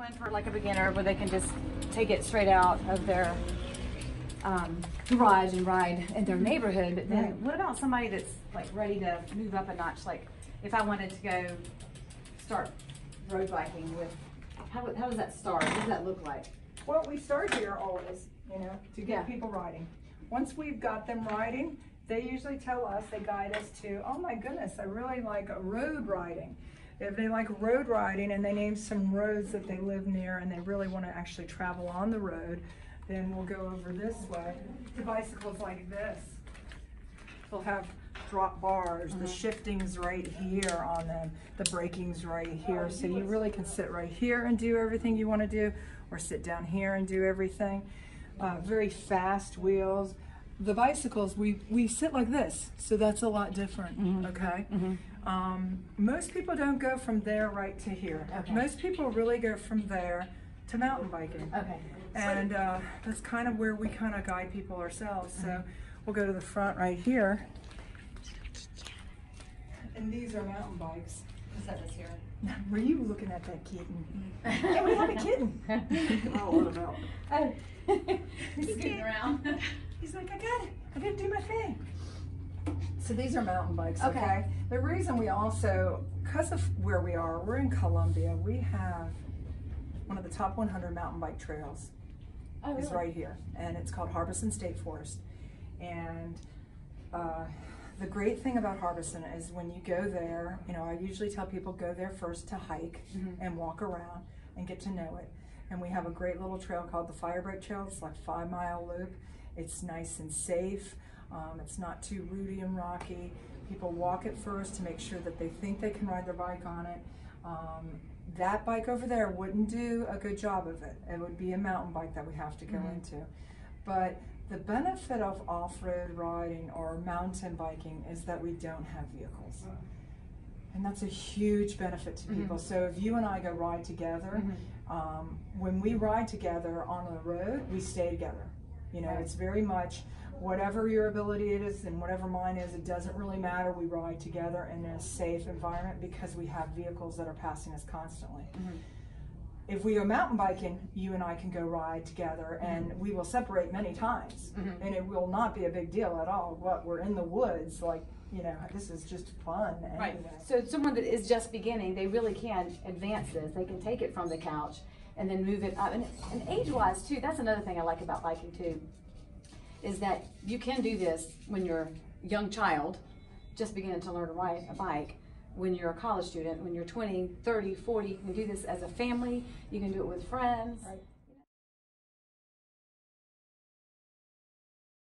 one for like a beginner where they can just take it straight out of their um, garage and ride in their neighborhood. But then, Right. what about somebody that's like ready to move up a notch? Like, if I wanted to go start road biking with, how, how does that start? What does that look like? Well, we start here always, you know, to Yeah. get people riding. Once we've got them riding, they usually tell us, they guide us to, oh my goodness, I really like road riding. If they like road riding and they name some roads that they live near and they really want to actually travel on the road, then we'll go over this way to bicycles like this. They'll have drop bars, the shifting's right here on them, the braking's right here. So you really can sit right here and do everything you want to do, or sit down here and do everything. Uh, very fast wheels. The bicycles, we, we sit like this, so that's a lot different, okay? Um, most people don't go from there right to here. Okay. Most people really go from there to mountain biking. Okay. And uh, that's kind of where we kind of guide people ourselves. So we'll go to the front right here. And these are mountain bikes. What's that this here? Were you looking at that kitten? Yeah, we have a kitten. Oh, what about? Oh, he's scooting around. He's like, I got it. I gotta do my thing. So these are mountain bikes, okay? Okay. The reason we also, because of where we are, we're in Columbia, we have one of the top 100 mountain bike trails. Oh, is really? right here, and it's called Harbison State Forest. And uh, the great thing about Harbison is when you go there, you know, I usually tell people go there first to hike Mhm. and walk around and get to know it. And we have a great little trail called the Firebreak Trail. It's like five mile loop. It's nice and safe. Um, it's not too rooty and rocky. People walk it first to make sure that they think they can ride their bike on it. Um, that bike over there wouldn't do a good job of it. It would be a mountain bike that we have to go Mhm. into. But the benefit of off-road riding or mountain biking is that we don't have vehicles. And that's a huge benefit to people. Mhm. So if you and I go ride together, Mhm. um, when we ride together on the road, we stay together. You know, Right. it's very much whatever your ability it is and whatever mine is, it doesn't really matter. We ride together in a safe environment because we have vehicles that are passing us constantly. Mhm. If we go mountain biking, you and I can go ride together and we will separate many times Mhm. and it will not be a big deal at all. What we're in the woods, like, you know, this is just fun Right. anyway. So someone that is just beginning, they really can advance this. They can take it from the couch and then move it up. And, and age-wise too, that's another thing I like about biking too, is that you can do this when you're a young child, just beginning to learn to ride a bike. When you're a college student, when you're 20, 30, 40, you can do this as a family. You can do it with friends. Right.